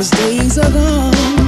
Those days are gone.